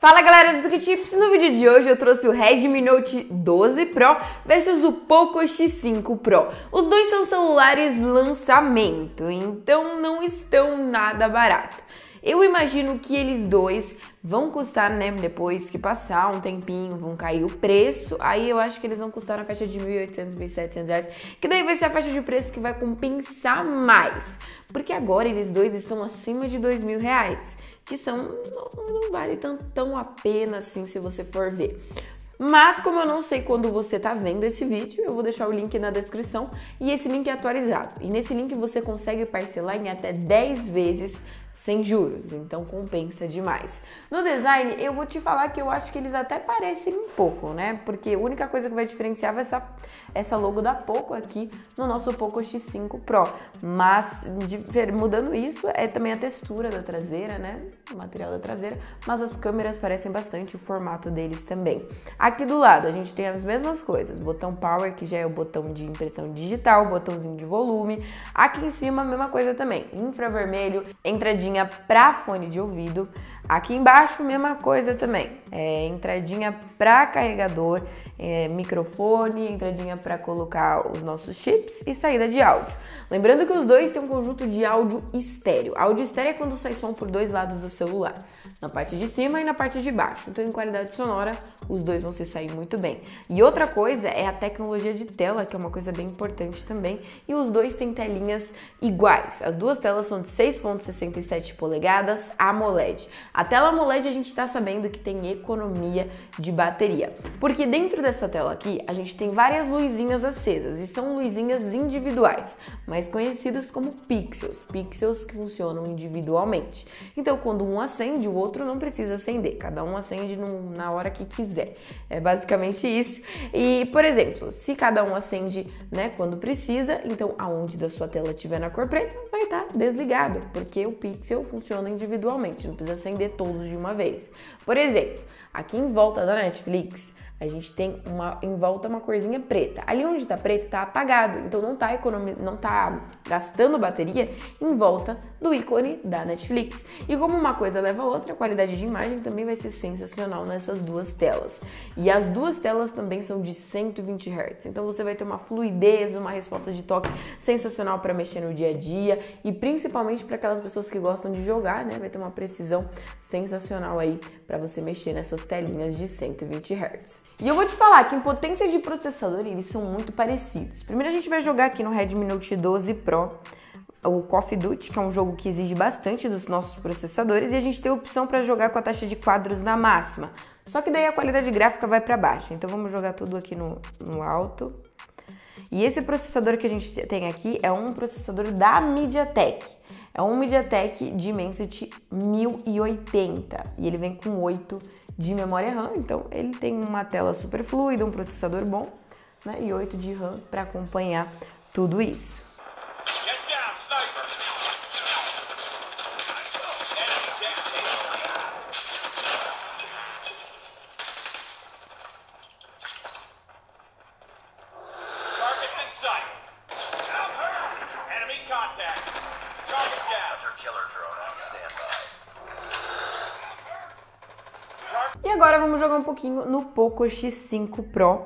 Fala galera do Tips, no vídeo de hoje eu trouxe o Redmi Note 12 Pro versus o Poco X5 Pro. Os dois são celulares lançamento, então não estão nada barato. Eu imagino que eles dois vão custar, né, depois que passar um tempinho, vão cair o preço. Aí eu acho que eles vão custar na faixa de 1.800, 1.700 reais, que daí vai ser a faixa de preço que vai compensar mais. Porque agora eles dois estão acima de 2 mil reais que são não, não vale tão, tão a pena assim se você for ver. Mas como eu não sei quando você está vendo esse vídeo, eu vou deixar o link na descrição e esse link é atualizado. E nesse link você consegue parcelar em até 10 vezes sem juros, então compensa demais. No design, eu vou te falar que eu acho que eles até parecem um pouco, né? Porque a única coisa que vai diferenciar vai ser essa, essa logo da Poco aqui no nosso Poco X5 Pro. Mas mudando isso, é também a textura da traseira, né? O material da traseira, mas as câmeras parecem bastante o formato deles também. Aqui do lado, a gente tem as mesmas coisas, botão Power, que já é o botão de impressão digital, botãozinho de volume. Aqui em cima, a mesma coisa também, infravermelho, entradinha para fone de ouvido. Aqui embaixo, mesma coisa também. É, entradinha para carregador, é, microfone, entradinha para colocar os nossos chips e saída de áudio. Lembrando que os dois têm um conjunto de áudio estéreo. Áudio estéreo é quando sai som por dois lados do celular, na parte de cima e na parte de baixo. Então, em qualidade sonora, os dois vão se sair muito bem. E outra coisa é a tecnologia de tela, que é uma coisa bem importante também. E os dois têm telinhas iguais. As duas telas são de 6,67 polegadas AMOLED. Tela AMOLED a gente está sabendo que tem economia de bateria, porque dentro dessa tela aqui a gente tem várias luzinhas acesas e são luzinhas individuais, mais conhecidas como pixels, pixels que funcionam individualmente. Então, quando um acende, o outro não precisa acender, cada um acende na hora que quiser quiser. É basicamente isso. E, por exemplo, se cada um acende, né, quando precisa, então aonde da sua tela tiver na cor preta, vai estar tá desligado, porque o pixel funciona individualmente, não precisa acender todos de uma vez. Por exemplo, aqui em volta da Netflix, a gente tem uma em volta uma corzinha preta. Ali onde está preto está apagado, então não está economi... não tá gastando bateria em volta do ícone da Netflix. E como uma coisa leva a outra, a qualidade de imagem também vai ser sensacional nessas duas telas. E as duas telas também são de 120 Hz. Então você vai ter uma fluidez, uma resposta de toque sensacional para mexer no dia a dia e principalmente para aquelas pessoas que gostam de jogar, né? Vai ter uma precisão sensacional aí para você mexer nessas telinhas de 120 Hz. E eu vou te falar que em potência de processador eles são muito parecidos. Primeiro a gente vai jogar aqui no Redmi Note 12 Pro o Coffee Duty, que é um jogo que exige bastante dos nossos processadores, e a gente tem a opção para jogar com a taxa de quadros na máxima. Só que daí a qualidade gráfica vai para baixo. Então vamos jogar tudo aqui no, no alto. E esse processador que a gente tem aqui é um processador da MediaTek. É um MediaTek Dimensity 1080 e ele vem com 8 de memória RAM, então ele tem uma tela super fluida, um processador bom, né? E 8 de RAM para acompanhar tudo isso. E agora vamos jogar um pouquinho no Poco X5 Pro,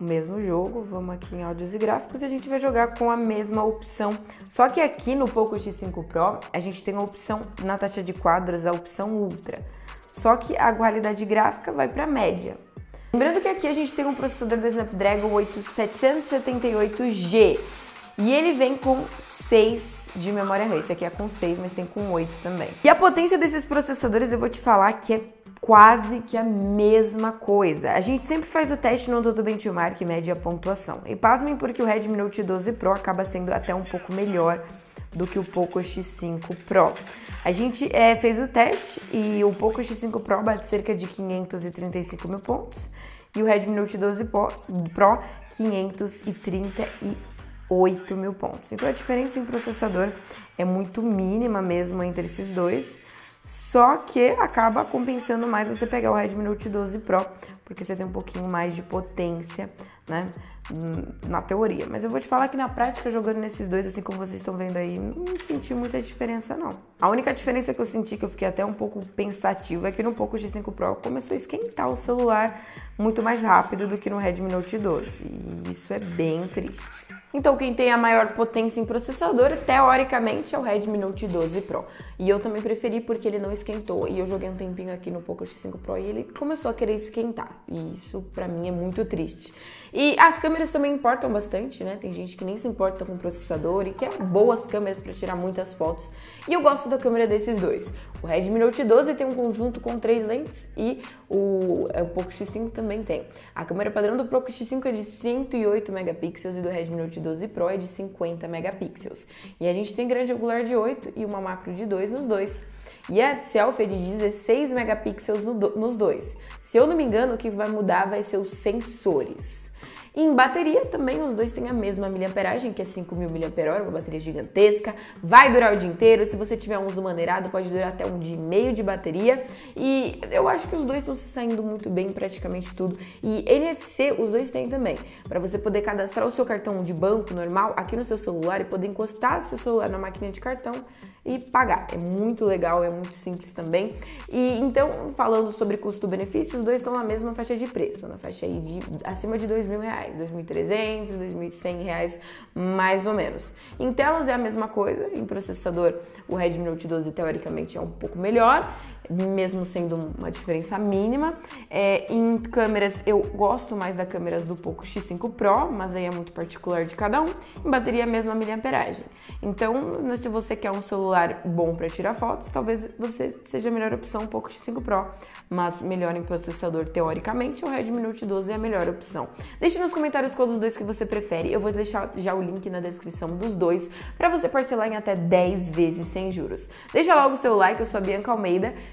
o mesmo jogo, vamos aqui em áudios e gráficos e a gente vai jogar com a mesma opção. Só que aqui no Poco X5 Pro, a gente tem a opção na taxa de quadros, a opção Ultra. Só que a qualidade gráfica vai para média. Lembrando que aqui a gente tem um processador da Snapdragon 8778G e ele vem com 6 de memória RAM. Esse aqui é com 6, mas tem com 8 também. E a potência desses processadores eu vou te falar que é quase que a mesma coisa. A gente sempre faz o teste no Todo Benchmark e mede a pontuação. E pasmem porque o Redmi Note 12 Pro acaba sendo até um pouco melhor do que o Poco X5 Pro. A gente é, fez o teste e o Poco X5 Pro bate cerca de 535 mil pontos e o Redmi Note 12 Pro 538 mil pontos. Então a diferença em processador é muito mínima mesmo entre esses dois. Só que acaba compensando mais você pegar o Redmi Note 12 Pro, porque você tem um pouquinho mais de potência né? Na teoria. Mas eu vou te falar que na prática, jogando nesses dois, assim como vocês estão vendo aí, não senti muita diferença, não. A única diferença que eu senti, que eu fiquei até um pouco pensativa, é que no Poco X5 Pro começou a esquentar o celular muito mais rápido do que no Redmi Note 12. E isso é bem triste. Então, quem tem a maior potência em processador, teoricamente, é o Redmi Note 12 Pro. E eu também preferi porque ele não esquentou. E eu joguei um tempinho aqui no Poco X5 Pro e ele começou a querer esquentar. E isso, para mim, é muito triste. E as câmeras também importam bastante, né? Tem gente que nem se importa com processador e quer boas câmeras para tirar muitas fotos. E eu gosto da câmera desses dois. O Redmi Note 12 tem um conjunto com três lentes e o, é, o Poco X5 também tem. A câmera padrão do Poco X5 é de 108 megapixels e do Redmi Note 12 Pro é de 50 megapixels. E a gente tem grande angular de 8 e uma macro de 2 nos dois. E a selfie é de 16 megapixels no nos dois. Se eu não me engano, o que vai mudar vai ser os sensores. E em bateria também os dois têm a mesma miliamperagem, que é 5.000 mAh, uma bateria gigantesca, vai durar o dia inteiro. Se você tiver um uso maneirado, pode durar até um dia e meio de bateria. E eu acho que os dois estão se saindo muito bem em praticamente tudo. E NFC os dois têm também, para você poder cadastrar o seu cartão de banco normal aqui no seu celular e poder encostar seu celular na máquina de cartão e pagar. É muito legal, é muito simples também. E então, falando sobre custo-benefício, os dois estão na mesma faixa de preço, na faixa aí de acima de dois mil reais, dois mil trezentos, dois mil cem reais, mais ou menos. Em telas é a mesma coisa, em processador o Redmi Note 12 teoricamente é um pouco melhor, mesmo sendo uma diferença mínima. É, em câmeras, eu gosto mais das câmeras do Poco X5 Pro, mas aí é muito particular de cada um. Em bateria, a mesma miliamperagem. Então, se você quer um celular bom para tirar fotos, talvez você seja a melhor opção um Poco X5 Pro, mas melhor em processador teoricamente, o Redmi Note 12 é a melhor opção. Deixe nos comentários qual dos dois que você prefere. Eu vou deixar já o link na descrição dos dois para você parcelar em até 10 vezes sem juros. Deixa logo o seu like, eu sou a Bianca Almeida